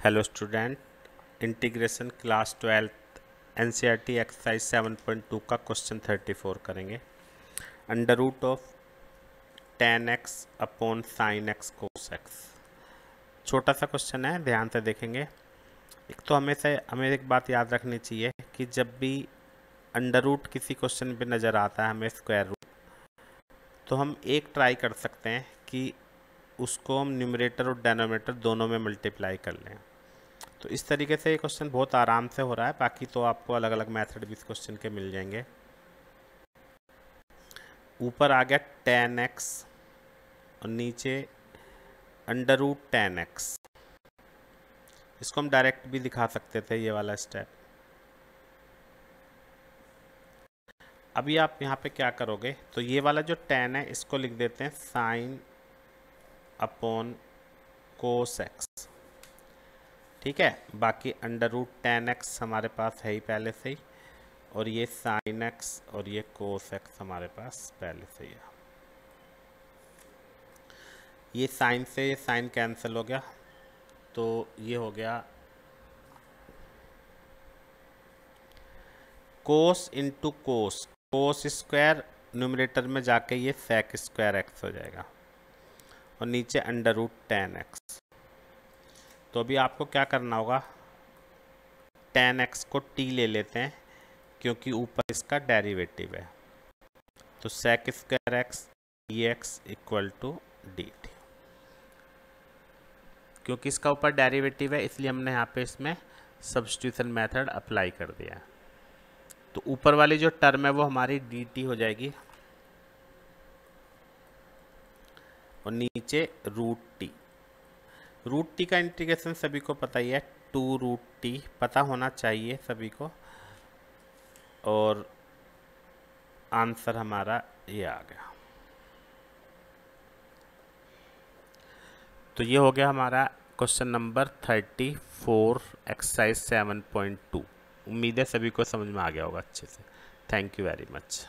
Hello student integration class twelfth N C R T exercise seven point two का question thirty four करेंगे। Under root of ten x upon sine x cos x छोटा सा question है, ध्यान से देखेंगे। एक तो हमें से, हमें एक बात याद रखनी चाहिए कि जब भी अंडर रूट किसी क्वेश्चन पे नज़र आता है, हमें स्क्वायर रूट तो हम एक ट्राई कर सकते हैं कि उसको हम न्यूमरेटर और डेनोमीटर दोनों में मल्टीप्लाई कर लें। तो इस तरीके से ये क्वेश्चन बहुत आराम से हो रहा है, बाकी तो आपको अलग अलग मेथड भी इस क्वेश्चन के मिल जाएँगे। ऊपर आ गया टेन एक्स और नीचे अंडर रूट टेन एक्स इसको हम डायरेक्ट भी दिखा सकते थे, ये वाला स्टेप अभी आप यहाँ पे क्या करोगे? तो ये वाला जो टेन है, इसको लिख देते हैं साइन अपॉन कोस एक्स ठीक है? बाकी अंडर रूट टेन एक्स हमारे पास है ही पहले से ही। और ये साइन एक्स और ये कोस एक्स हमारे पास पहले से ही है। ये साइन से ये साइन कैंसिल हो गया। तो ये हो गया cos into cos cos square numerator में जाके ये सेक स्क्वायर एक्स हो जाएगा। और नीचे अंडर रूट टेन एक्स तो अभी आपको क्या करना होगा? टेन एक्स को टी ले लेते हैं, क्योंकि ऊपर इसका डेरिवेटिव है। तो sec square x d x equal to d t क्योंकि इसका ऊपर डेरिवेटिव है, इसलिए हमने यहाँ पे इसमें सब्सटीट्यूशन मेथड अप्लाई कर दिया तो ऊपर वाली जो टर्म है, वो हमारी डी टी हो जाएगी। और नीचे रूट टी रूट टी का इंटीग्रेशन सभी को पता ही है। टू रूट टी, पता होना चाहिए सभी को। और आंसर हमारा ये आ गया। तो ये हो गया हमारा question number thirty four, exercise seven point two. उम्मीद है सभी को समझ में आ गया होगा अच्छे से। Thank you very much.